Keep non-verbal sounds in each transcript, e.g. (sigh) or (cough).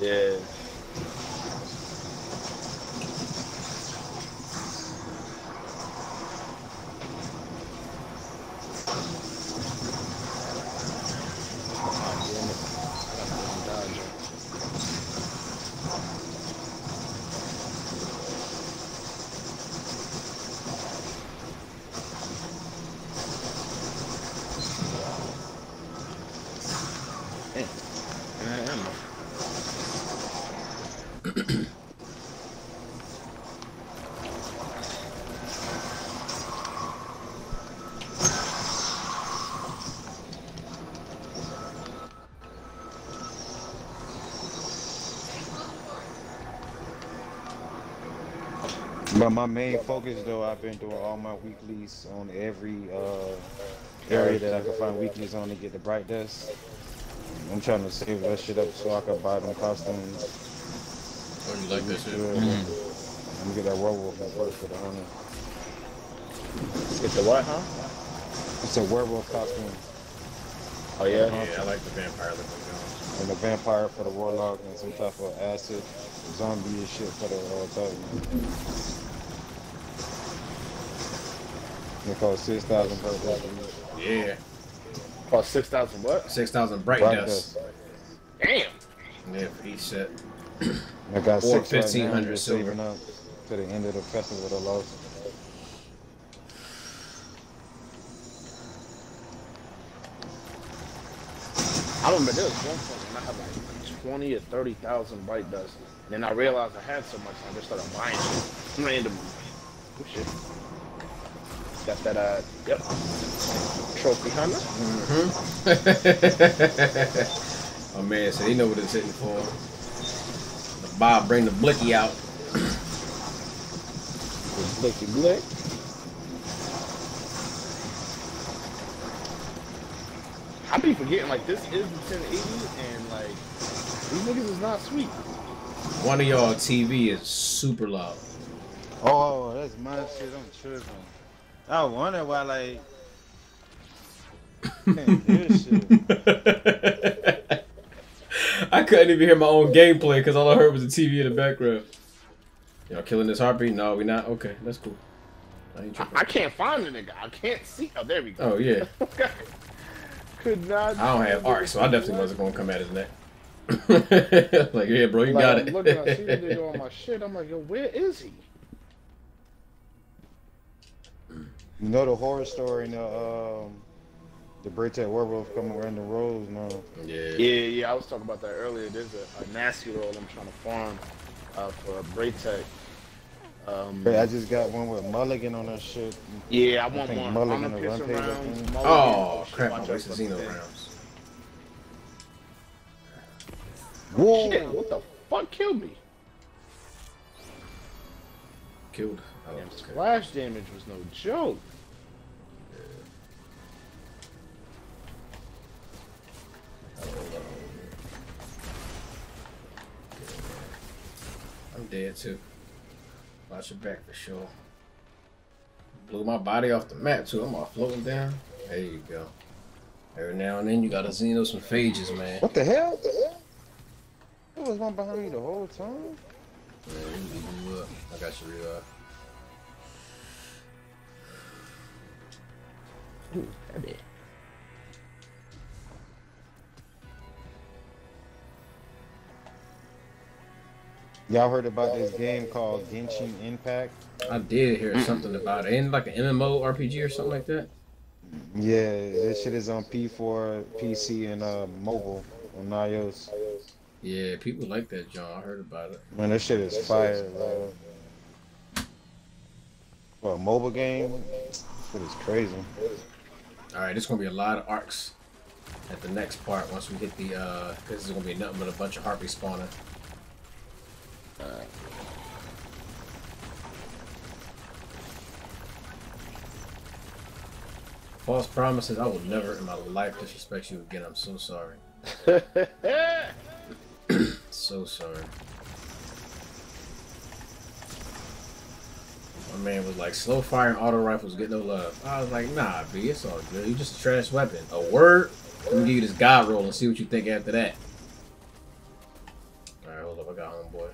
Yeah. Oh, damn it. I got the damn Dodger. Damn. I am. But my main focus, though, I've been doing all my weeklies on every uh, area that I can find weakness on to get the bright dust. I'm trying to save that shit up so I can buy them costumes. Oh, you like that shit? Good. I'm gonna get that werewolf at first for the honor. Get the what, huh? It's a werewolf costume Oh yeah. Yeah, I like the vampire looking guns. and the vampire for the warlock and some type of acid zombie and shit for the uh, titan. They call it six thousand per day. Yeah, Cost six thousand what? 6,000 bright, Bright dust. dust. Damn. Yeah, for each set. I got Or six right now, 1500 just silver. saving up to the end of the festival of the lost. I remember there was one point when I had like twenty or thirty thousand bite dust. And then I realized I had so much, I just started buying shit randomly. Oh shit. Got that uh yep. Trophy hunter. (laughs) oh man, so he know what it's hitting for. The Bob bring the blicky out. Blicky blick. I be forgetting like this is the 1080 and like these niggas is not sweet. One of y'all TV is super loud. Oh, that's my shit. I'm tripping. I wonder why, like, (laughs) can't shit. I couldn't even hear my own gameplay because all I heard was the TV in the background. Y'all killing this heartbeat? No, we not. Okay, that's cool. I I. I can't find the nigga. I can't see. Oh, there we go. Oh yeah, (laughs) Could not. I don't have arc, so I definitely wasn't gonna come at his neck. (laughs) like yeah, bro, you Like, got I'm it. looking, I see the nigga on my shit. I'm like, yo, where is he? You know the horror story in the um, the Braytech werewolf coming around the roads now. yeah. Yeah, yeah. I was talking about that earlier. There's a, a nasty roll I'm trying to farm uh, for Braytech. Um, I just got one with Mulligan on that shit. yeah, I want one. more. I'm Mulligan gonna piss around. Mulligan, Oh shit, crap! watch I out wasted for Xeno rounds. Whoa! Shit, what the fuck killed me? Killed. Oh, Damn, okay. splash damage was no joke. Oh, I'm dead too. Watch your back for sure. Blew my body off the map too. I'm all floating down. There you go. Every now and then you gotta Xeno some phages, man. What the hell? There was one behind me the whole time. I got you real. Ooh, that bit. Y'all heard about this game called Genshin Impact? I did hear something about it. Ain't like an MMO RPG or something like that? Yeah, this shit is on P4, PC, and uh, mobile on iOS. Yeah, people like that, John. I heard about it. Man, that shit is fire, bro. For a mobile game, shit is crazy. All right, there's gonna be a lot of arcs at the next part once we hit the uh, cause this is gonna be nothing but a bunch of harpy spawning. False promises. I will never in my life disrespect you again. I'm so sorry. (laughs) So sorry. My man was like, slow firing auto rifles get no love. I was like, nah, B, it's all good. You just a trash weapon. A word? Let me give you this god roll and see what you think after that. Alright, hold up. I got homeboy.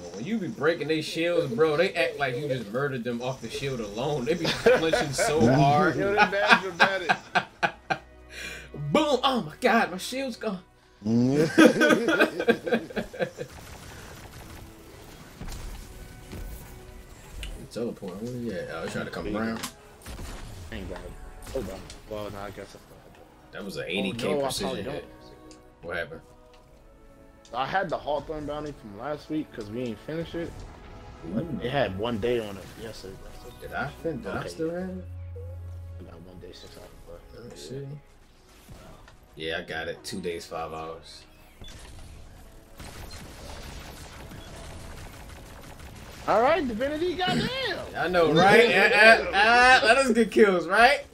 Well, when you be breaking their shields, bro, they act like you just murdered them off the shield alone. They be flinching so (laughs) hard. Yo, that bad dramatic. Boom! Oh my god, my shield's gone. (laughs) Teleport. Where you at? Oh, he's trying to come around. Ain't got it. Hold on. Well, no, I guess I That was an Oh, 80k no, precision probably hit. What happened? I had the Hawthorne bounty from last week because we ain't finished it. But it had one day on it yesterday. Did I fin- Did I still have it? I got one day, six hours. Let me see. Yeah, I got it. Two days, five hours. All right, Divinity, goddamn. I know, right? ah, ah, ah, let us get kills, right?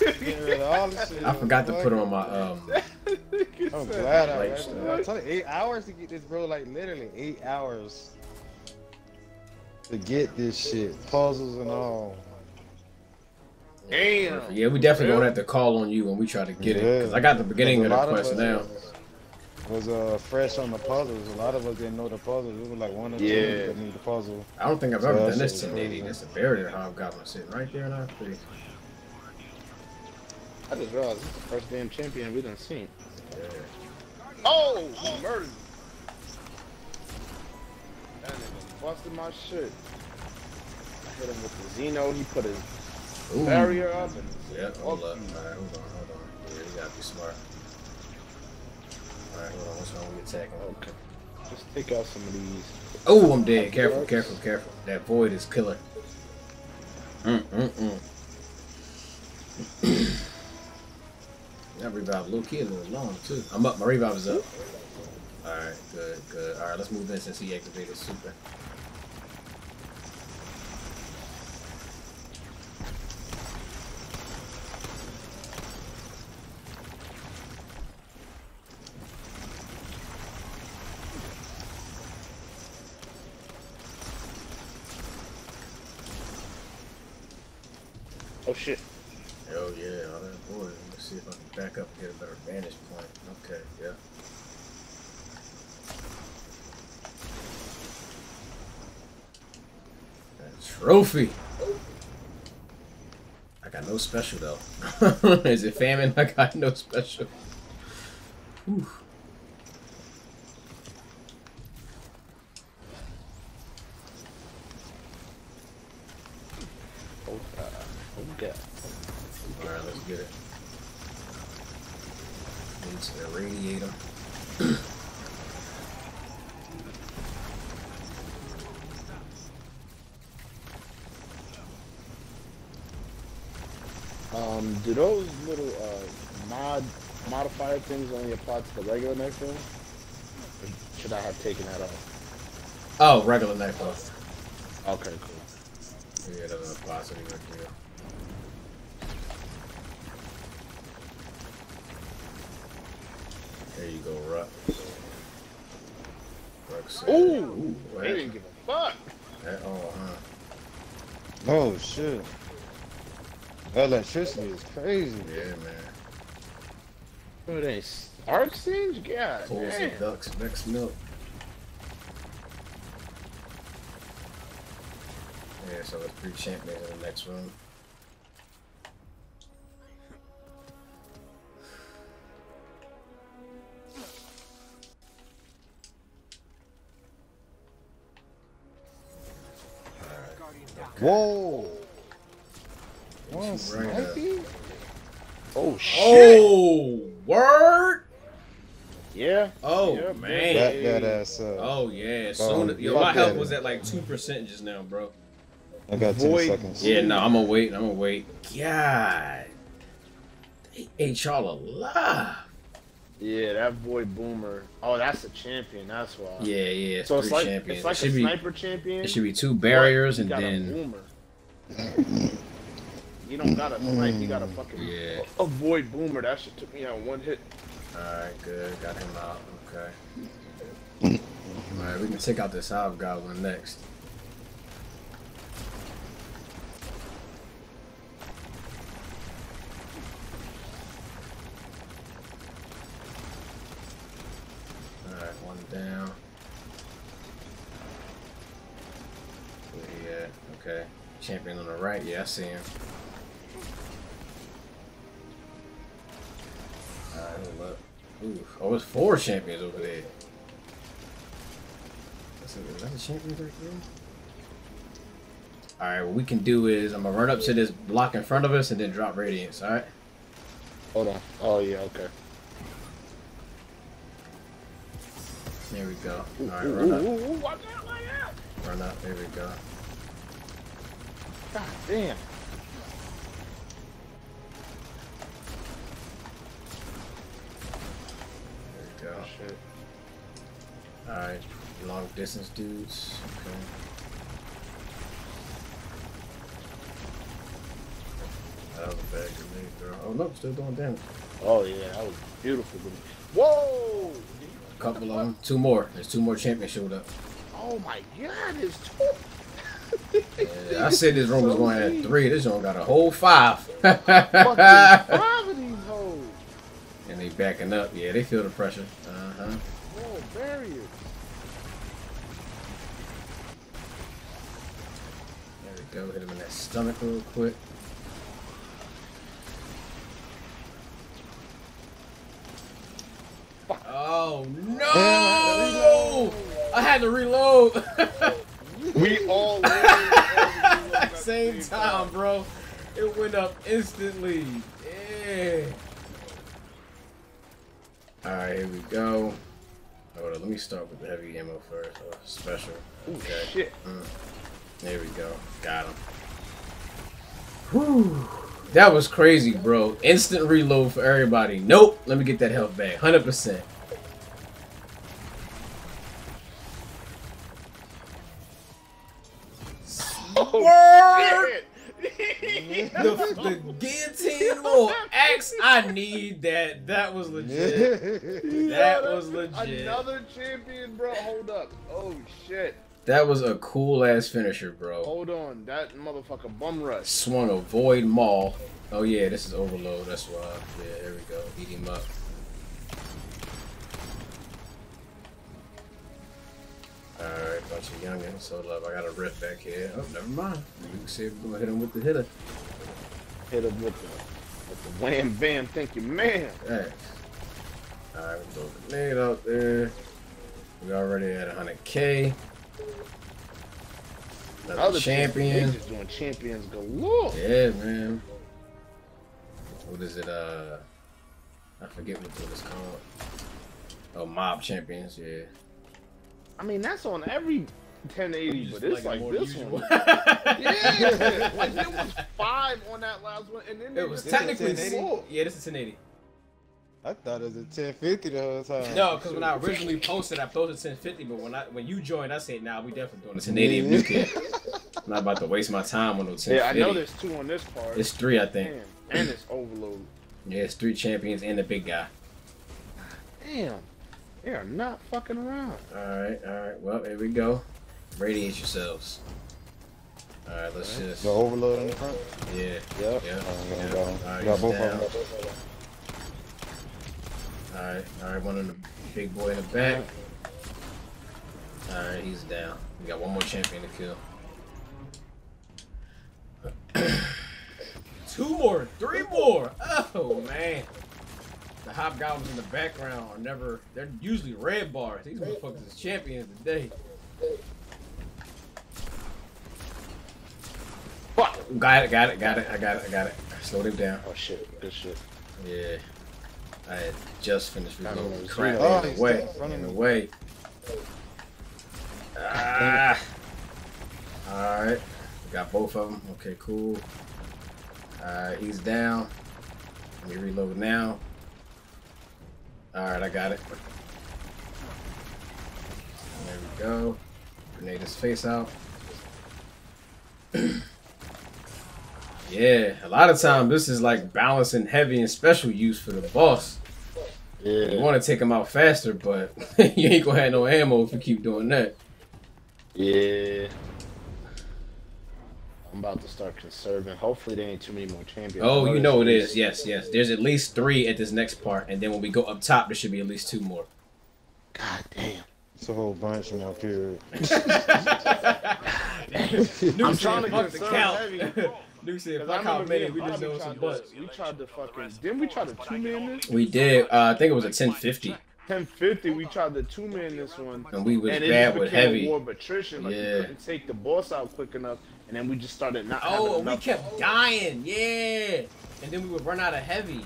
Get rid of all the shit. I forgot to put on my um. I'm glad I Like, read. I'm you, eight hours to get this, bro. Like literally eight hours to get this shit, puzzles and all. Damn. Yeah, we definitely gonna have to call on you when we try to get it because I got the beginning of the a lot quest us now. Was uh fresh on the puzzles. A lot of us didn't know the puzzles. It was like one or two Yeah. that knew the puzzle. I don't think I've So ever done this shit to was Nitty. crazy. That's a barrier hobgoblin sitting right there in our face. I just realized this is the first damn champion we done seen. Yeah. Oh, he murdered me. That nigga busted my shit. I hit him with the Xeno. He put his Ooh. barrier up and Yeah, hold Oh, up. Alright, hold on, hold on. Yeah, you gotta be smart. Alright, hold on. What's wrong with attacking? Okay. Just take out some of these. Oh, I'm dead. Like Careful, careful, careful. That void is killer. Mm, mm, mm. (clears throat) that revive low key a little long too. I'm up. My revive is up. Alright, good, good. Alright, let's move in since he activated super. Oh shit. Oh yeah, all that void. Let's see if I can back up and get a better vantage point. Okay, yeah. That trophy. I got no special though. (laughs) Is it famine? (laughs) I got no special. Whew. Oh god. Oh god. Alright, let's get it. Need to irradiate him. Um, do those little uh mod modifier things only apply to the regular knife room? Or should I have taken that off? Oh, regular knife off. Okay, cool. Yeah, it doesn't apply to the deal. There you go, Ruck. Ruck said, Ooh, what they happened? didn't give a fuck. That- oh, huh. Oh shit. Electricity is crazy. Yeah, man. What are they? Arc Singe? God Pulls damn. of ducks, next milk. Yeah, so it's three champions in the next room. Whoa. One Right up. snipey? Oh, oh shit. Oh, word! Yeah. Oh, Yeah, man. Back that ass up. Oh yeah, Oh, soon. Yo, my health that. was at like two percent just now, bro. I got 10 seconds. Yeah, no, I'm gonna wait. I'm gonna wait. God, they ate y'all alive. Yeah, that void boomer. Oh, that's a champion. That's why. Yeah, yeah. It's So it's three like champions. it's like it should a be. sniper champion. It should be two barriers and got a then. boomer. (laughs) You don't got a snipe. You got a mm. fucking Yeah. a, a boomer. That shit took me out one hit. All right, good. Got him out. Okay. (laughs) All right, we can take out this hobgoblin next. Alright, one down. Yeah, okay. Champion on the right, yeah, I see him. Oh, it's four champions over there. Is that the champions right there? Alright, what we can do is I'm gonna run up to this block in front of us and then drop radiance, alright? Hold on. Oh yeah, okay. There we go. Alright, run up. ooh, ooh, watch out, watch out. Run up, there we go. God damn. Shit. Alright, long distance dudes. Okay. That was a bad grenade throw. Oh no, still doing damage. Oh yeah, that was beautiful. Whoa! A couple of them. Two more. There's two more champions showed up. Oh my god, there's two. Yeah, I said this room was (laughs) So going at deep. three. This room got a whole five. (laughs) Five of these hoes. and they backing up. Yeah, they feel the pressure. Uh huh. Whoa, barriers. There we go. Hit him in that stomach real quick. Oh no! I had to reload. (laughs) We all (laughs) at the Same time, bro. It went up instantly. Yeah. Alright, here we go. Hold on, let me start with the heavy ammo first. Or special. Okay. Shit. Mm. There we go. Got him. Whew. That was crazy, bro. Instant reload for everybody. Nope. Let me get that health back. 100%. Guillotine little. I need that. That was legit. (laughs) That was legit. Another champion, bro. Hold up. Oh shit. That was a cool ass finisher, bro. Hold on. That motherfucker bum rush. Swung a void maul. Oh yeah, this is overload. That's why. Yeah, there we go. Eat him up. Alright, bunch of youngins. Hold up, I got a rift back here. Oh, never mind. We can see if we're gonna hit him with the hitter. Hit him with the with the wham bam. Thank you, man. Alright. Alright, we throw a grenade out there. We already at 100k. Another Other champion. Just doing champions galore. Yeah, man. What is it? Uh, I forget what it was called. Oh, mob champions. Yeah. I mean, that's on every 1080, but it's like, more this usual. one. (laughs) Yeah, like there was five on that last one, and then it was was technically 1080. yeah. This is 1080. I thought it was a 1050 the whole time. No, because when I originally posted, I posted 1050, but when I when you joined, I said, "Nah, we definitely doing the 1080 if you can." I'm not about to waste my time on no 1050. Yeah, I know there's two on this part. It's three, I think. Damn, and it's overload. Yeah, it's three champions and the big guy. Damn, they are not fucking around. All right, all right. Well, here we go. Radiate yourselves. All right, let's just. The overload in the front. Yeah. Yep. Yeah. Yeah. got 'em. All right, got he's both down. of them. All right, all right. One on the big boy in the back. All right, he's down. We got one more champion to kill. (clears throat) Two more, three more. Oh man. The hobgoblins in the background are never. They're usually red bars. These motherfuckers is champions today. Got it, got it, got it. I got it, I got it. Slowed him down. Oh shit, good shit. Yeah. I had just finished reloading. Crap, reload. in the Oh, way, in the running. way. Ah. Alright. Got both of them. Okay, cool. Alright, he's down. Let me reload now. Alright, I got it. There we go. Grenade his face out. (clears throat) yeah, a lot of times this is like balancing heavy and special use for the boss. Yeah. You want to take him out faster, but (laughs) you ain't gonna have no ammo if you keep doing that. yeah. I'm about to start conserving. Hopefully, there ain't too many more champions. Oh, I you know it is. Yes, yes. There's at least three at this next part, and then when we go up top, there should be at least two more. God damn. It's a whole bunch more period. (laughs) (laughs) I'm trying to fuck get the count. heavy. Duke said, 'Cause fuck I how many we just know some tried butts. to, we tried to fucking didn't we try to two man this? We did. Uh, I think it was a 1050, Ten fifty, we tried to two man this one. and we was and it bad just with became heavy. war of attrition. Like Yeah. you couldn't take the boss out quick enough, and then we just started not. Oh, having we kept dying, yeah. And then we would run out of heavy.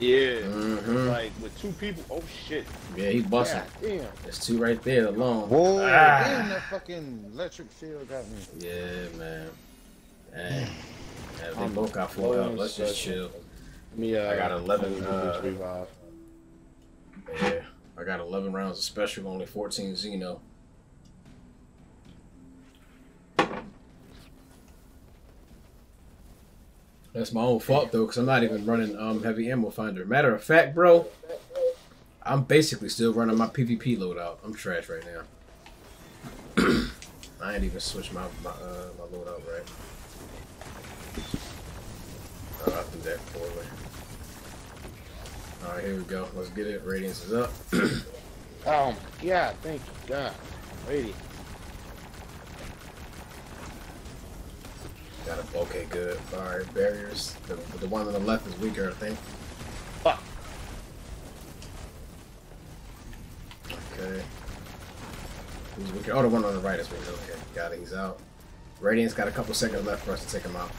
Yeah, Mm-hmm. like with two people. Oh shit! Yeah, he busting. God damn. There's two right there alone. Whoa, Ah. damn, that fucking electric field got me. Yeah, man. Dang. Yeah, they I'm both got full low health. on Let's just chill. Me, uh, I got 11, uh, revive. Yeah, I got 11 rounds of special, only 14 Xeno. That's my own fault though, because I'm not even running um heavy ammo finder. Matter of fact, bro, I'm basically still running my PvP loadout. I'm trash right now. (clears throat) I ain't even switched my my uh, my loadout right. I threw that poorly. All right, here we go. Let's get it. Radiance is up. Oh, (clears throat) yeah, thank God. Lady. Got it. Okay, good. All right, barriers. The, the one on the left is weaker, I think. Fuck. Okay. Who's weaker? Oh, the one on the right is weaker. Okay, got it. He's out. Radiant's got a couple seconds left for us to take him out.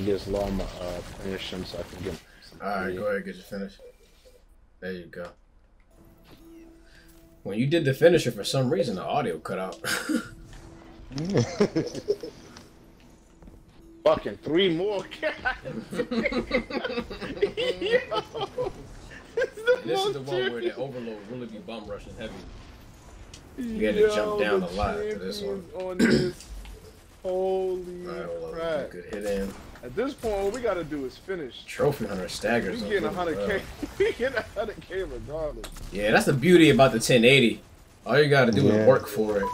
Get this law my uh finish him so I can get some All right, go ahead, get your finish. There you go. When you did the finisher, for some reason the audio cut out. (laughs) Fucking three more. (laughs) (laughs) Yo, this is the one where the overload really be bum rushing heavy. You had to jump down a lot for this one. On this. Holy right, crap. Good hit in. At this point, all we gotta do is finish. Trophy hunter staggers. We getting really 100k. (laughs) We getting 100k regardless. Yeah, that's the beauty about the 1080. All you gotta do Yeah. is work for it.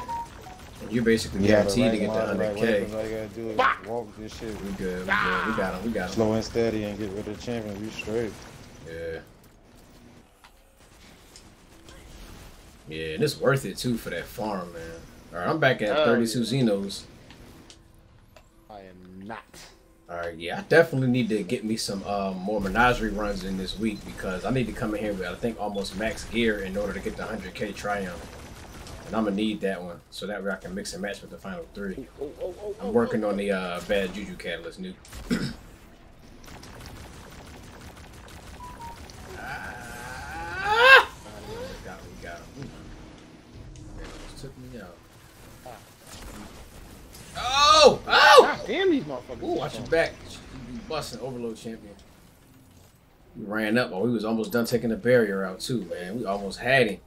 And you're basically You gotta guaranteed to get the line, right 100k. weapons, All you gotta do is Fuck! walk this shit. We good, we good. We got him, we got him. Slow and steady and get rid of the champion. We straight. Yeah. Yeah, and it's worth it too for that farm, man. Alright, I'm back at Oh, 32 yeah. Xenos. I am not. Alright, yeah, I definitely need to get me some um, more menagerie runs in this week because I need to come in here with, I think, almost max gear in order to get the 100k triumph. And I'm gonna need that one so that way I can mix and match with the final three. Oh, oh, oh, I'm working on the uh, bad juju catalyst, new. (clears throat) Ah! We got him, we got him. Ooh. Man, almost took me out. Oh! Oh! God damn these motherfuckers. Ooh, watch your back. You be busting overload champion. We ran up, but we was almost done taking the barrier out too, man. We almost had him.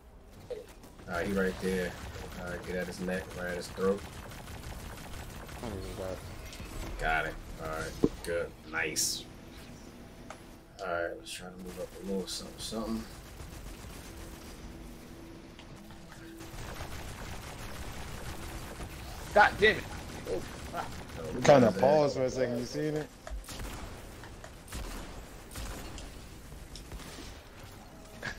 Alright, he right there. Alright, get at his neck, right at his throat. Oh. Got it. Alright, good. Nice. Alright, let's try to move up a little something, something. God damn it. Oh, fuck. We Kind got of his pause for a second. You seen it? (laughs)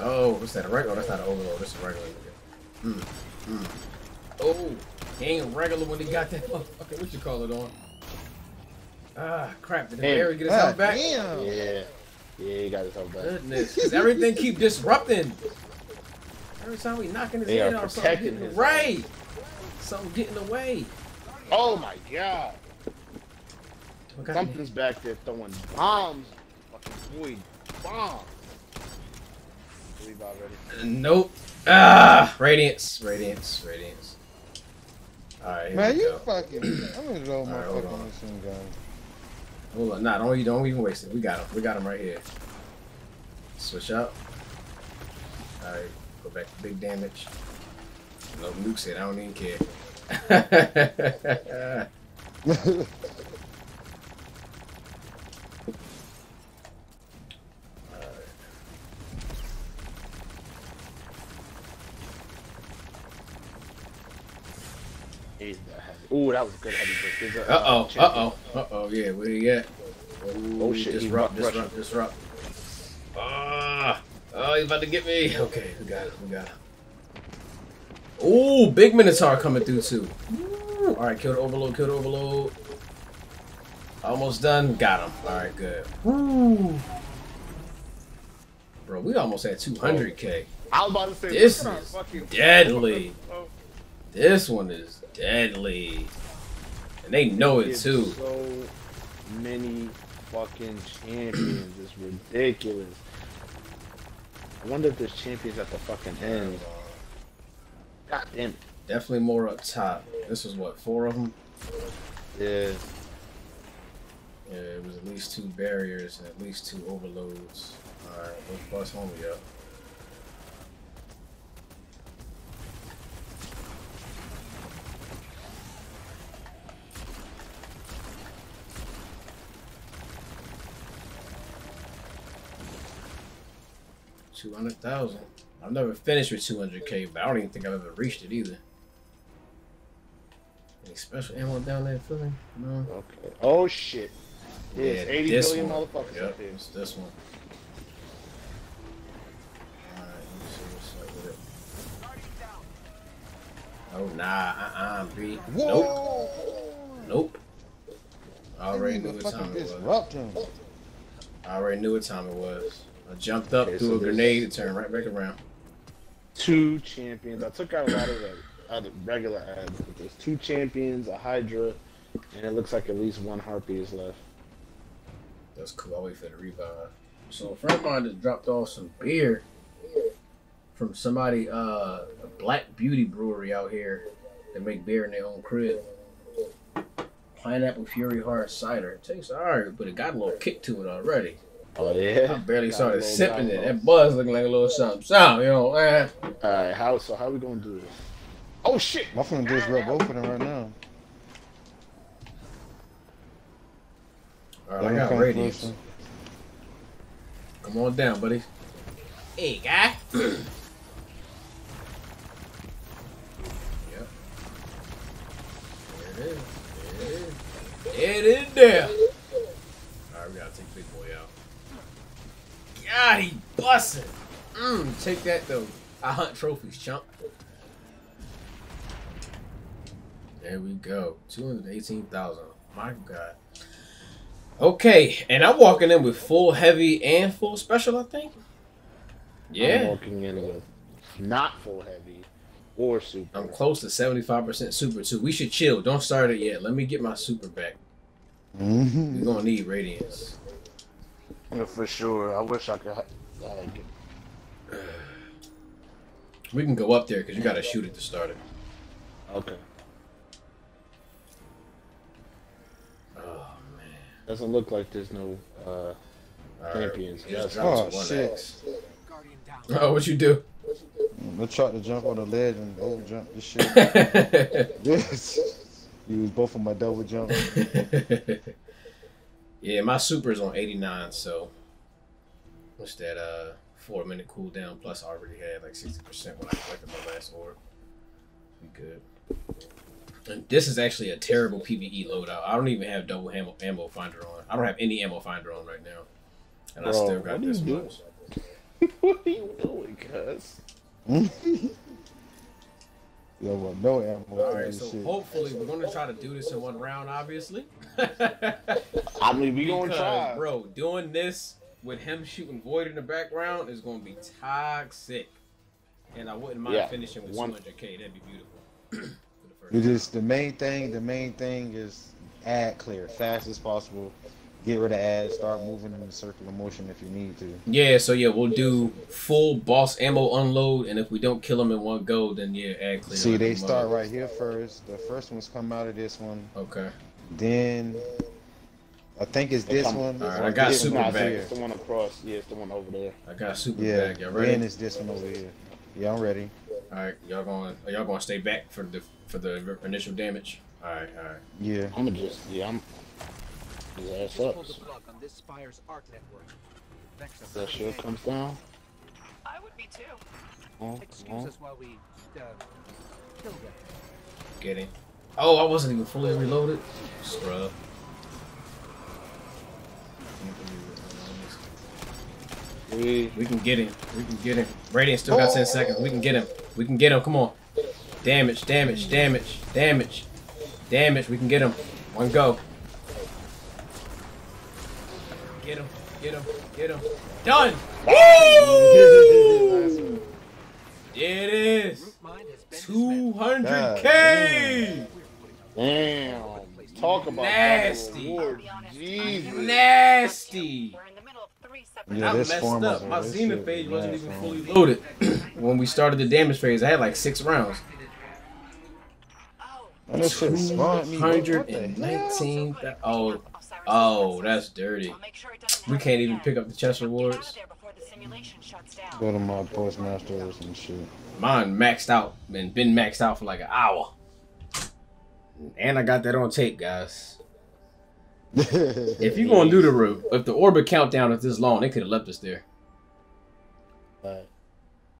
Oh, what's that? A regular? Oh, that's not an overload. That's a regular. Mm, mm. Oh, he ain't regular when he got that motherfucker. What you call it on? Ah, crap. Did the Damn. Get his God health back? damn. Yeah. Yeah, he got his health back. Goodness, because everything keep disrupting. Every time we knocking his They head are off, something getting his right. Something getting away. Oh my god. Okay. Something's back there throwing bombs. Fucking void bombs. Believe already. Nope. Ah, radiance, radiance, radiance. All right, here Man, you go. fucking. I'm gonna (clears throat) roll my Alright, hold fucking on. machine gun. Hold on, nah, don't, don't even waste it. We got him. We got him right here. Switch up. All right, go back to big damage. No nuke said I don't even care. He's. Ooh, that was a good heavy brick. Uh oh. Uh oh. Uh oh. Yeah. Where you at? Oh, shit, Disrupt. Disrupt. Disrupt. Ah. Oh, he's about to get me. Okay, we got it. We got it. Ooh, big Minotaur coming through too. All right, kill the overload. Kill the overload. Almost done. Got him. All right, good. Woo. Bro, we almost had 200k. I was about to say, This look at our is fucking- deadly. Oh, This one is deadly. And they know it too. So many fucking champions. It's ridiculous. I wonder if there's champions at the fucking end. God damn it. Definitely more up top. This was what, four of them? Yeah. Yeah, it was at least two barriers and at least two overloads. Alright, let's bust homie up. Two hundred thousand. I've never finished with two hundred K, but I don't even think I've ever reached it either. Any special ammo down there for me? No. Okay. Oh shit. Yeah, it's 80 this billion one. motherfuckers Yep, it's this one. Alright, let me see what's up with it. Oh nah, uh uh, B. Nope. Nope. I already knew what time it was. him. I already knew what time it was. I jumped up, Okay, threw so a grenade, and turned right back around. Two champions. I took out a lot of the other regular ads. But there's two champions, a Hydra, and it looks like at least one Harpy is left. That's cool. I'll wait for the revive. So a friend of mine just dropped off some beer from somebody, uh, Black Beauty Brewery out here. They make beer in their own crib. Pineapple Fury Hard Cider. It tastes alright, but it got a little kick to it already. Oh yeah. I barely started sipping it. That buzz looking like a little something. Something, you know. Eh. All right. How so? How we gonna do this? Oh shit. My phone disrupt both of them right now. Alright, I Don't got come radiance. closer. Come on down, buddy. Hey, guy. (clears throat) yep. There it is. There it is. There it is there. God, he busting. Mmm, take that though. I hunt trophies, chump. There we go. 218,000. My God. Okay, and I'm walking in with full heavy and full special, I think. Yeah. I'm Yeah. walking in with not full heavy or super. I'm close to 75% super too. We should chill. Don't start it yet. Let me get my super back. Mhm. We're gonna need radiance. Yeah, for sure. I wish I could. ha- We can go up there because you gotta shoot it to start it. Okay. Oh man. Doesn't look like there's no. uh All right. Champions, He just yes. dropped Oh, one shit. (laughs) Oh, what you do? I tried to jump on the ledge and over jump this shit. (laughs) yes. Use both of my double jump. (laughs) yeah, my super's on 89, so what's that? Uh, four minute cooldown. Plus, I already had like 60% when I collected my last orb. We good. And this is actually a terrible PVE loadout. I don't even have double ammo, ammo finder on. I don't have any ammo finder on right now, and I still got what this you much. (laughs) what are you doing, cuz? (laughs) Yo, well, no ammo. All right, so shit. hopefully we're gonna try to do this in one round, obviously. (laughs) I mean, we gonna try. bro. Doing this with him shooting void in the background is gonna be toxic, and I wouldn't mind Yeah, finishing with one- 200k. That'd be beautiful. (clears throat) The first It round. is the main thing. The main thing is ad clear, fast as possible. Get rid of ads. Start moving in a circular motion if you need to. Yeah, so yeah, we'll do full boss ammo unload, and if we don't kill him in one go, then yeah, add clear. See, they start mug. right here first. The first ones come out of this one. Okay. Then I think it's this come- one. All right, or I got super one Nah, back. It's the one across. Yeah, it's the one over there. I got super Yeah, back. Y'all then it's this one over here. Yeah, I'm ready. All right, y'all going? Are y'all going to stay back for the for the initial damage? All right, all right. Yeah. I'm gonna just. Yeah, I'm. His ass up. Pull the plug on this Spire's art network. Next up, That shit comes down. I would be too. Oh, Excuse oh. us while we uh, kill them. Get him. Oh, I wasn't even fully reloaded. Scrub. We We can get him. We can get him. Radiant still got 10 seconds. We can get him. We can get him. Come on. Damage, damage, damage, damage, damage. We can get him. One go. Get him. Get him. Get him. Done. Woo! It is. Root mine has been dismantled. 200k. damn. Talk about Nasty. double reward. Jesus. Nasty. We're in the middle of three separate Yeah, I this messed form up. My this Xenophage was wasn't even nasty. fully loaded. (clears throat) when we started the damage phase, I had like six rounds. Oh, And this shit spawned me. What the hell? 119. Oh, oh, that's dirty. Sure We can't even pick up the chest rewards. of there before the simulation shuts down. Go to my postmaster or some shit. Mine maxed out and been maxed out for like an hour. And I got that on tape, guys. (laughs) If you gonna do the route, if the orbit countdown is this long, they could have left us there. But